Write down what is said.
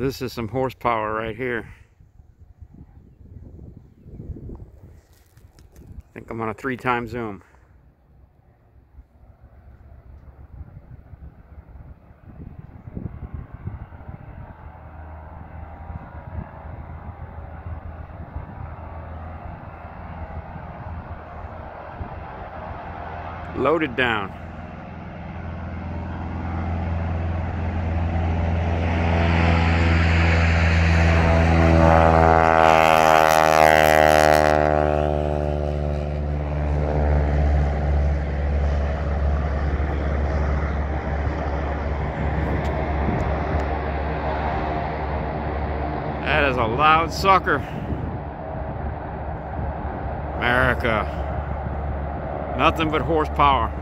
this is some horsepower right here. I think I'm on a three time zoom. Loaded down. That is a loud sucker. America. Nothing but horsepower.